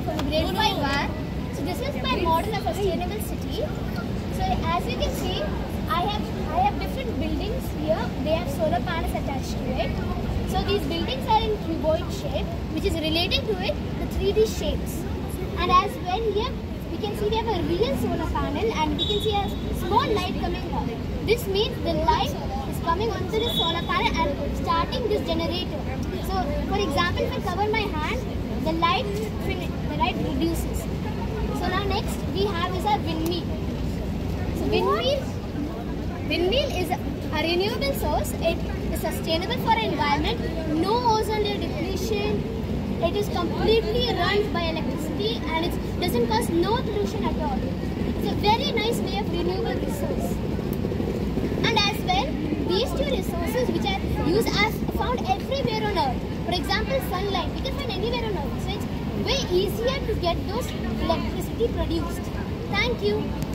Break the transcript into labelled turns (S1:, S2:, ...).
S1: here from grade 5 1. So this is my model of sustainable city. So as you can see, I have I have different buildings here. They have solar panels attached to it. So these buildings are in cuboid shape, which is related to it the 3D shapes. And as well here, we can see we have a real solar panel and we can see a small light coming out. This means the light is coming onto the solar panel and starting this generator. So for example, if I cover my hand, the light light reduces. So now next we have is a windmill. So windmill Windmill is a renewable source. It is sustainable for environment. No ozone layer depletion. It is completely run by electricity and it doesn't cause no pollution at all. It's a very nice way of renewable resource. And as well, these two resources which are used are found everywhere on earth. For example, sunlight. We can find anywhere on earth. So it's way easier to get those electricity produced. Thank you.